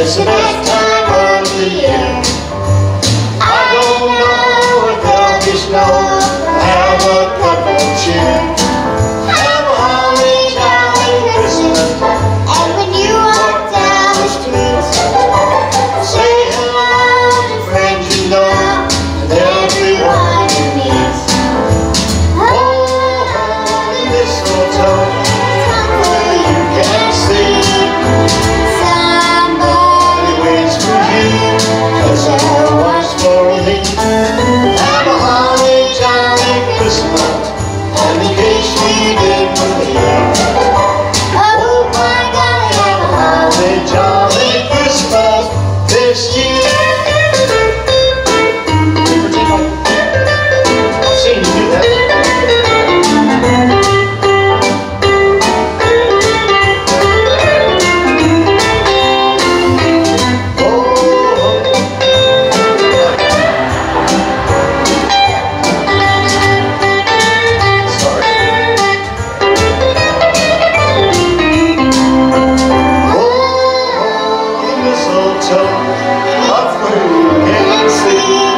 Yes, Christine. so hopefully you can.